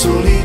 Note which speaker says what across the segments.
Speaker 1: gasoline.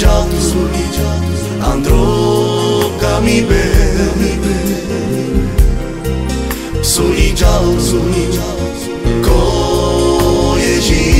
Speaker 1: icadısı Androgami be Su icadısı Koyeci